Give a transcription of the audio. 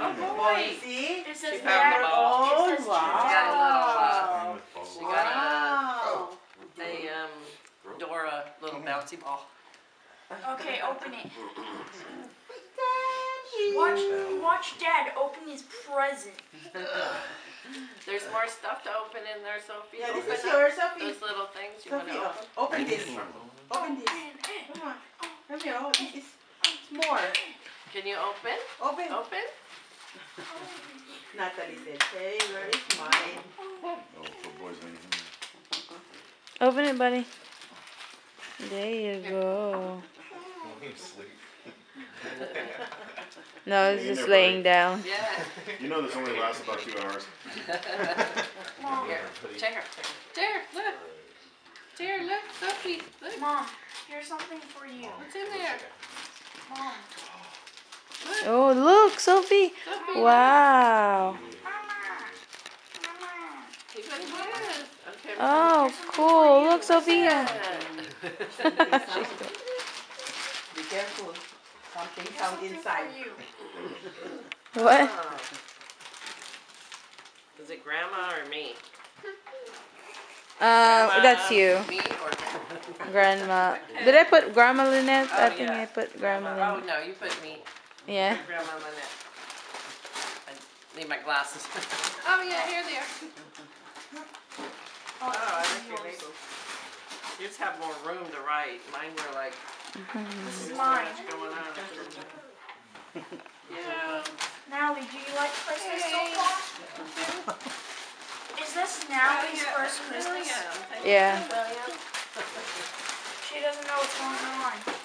Oh Boy, boy. see? It says She found found the ball. own. It says Wow. She got a little, uh, She She got Wow. a um Dora little bouncy ball. Okay, open it. Daddy. Watch, watch Dad open his present. There's more stuff to open in there, Sophie. Yeah, this Open is yours, Sophie. Those little things you want to uh, open. open this. Open this. Come on. Come here. Oh, this is it's more. Can you open? Open. Open? Natalie said, hey, where is mine? Oh, for boys anything. Open it, buddy. There you go. No, it's just there, laying down. Yeah. You know this only lasts about two hours. Mom, Here, chair. Chair, look. Chair, look. Sophie, look. Mom, here's something for you. What's in there? Mom. Oh, look, Sophie. Sophie. Wow. Mama. Mama. He put his. Okay, Oh, cool. Look, Sophia. Be careful. Something Here's found something inside. for you. What? Oh. It grandma or me? Uh, that's you, Me or Grandma. Did I put Grandma Lynette? I Oh, think yeah. I put Grandma Oh Lynette. no, you put me. Yeah. Grandma Lynette. I need my glasses. oh yeah, here they are. Oh, I like your labels. Yours have more room to write. Mine were like, This is so mine. much going on. yeah. Natalie, do you like Christmas so Hey. far? Is this Natalie's Oh, yeah. first Christmas? William. Thank Yeah. William. She doesn't know what's going on.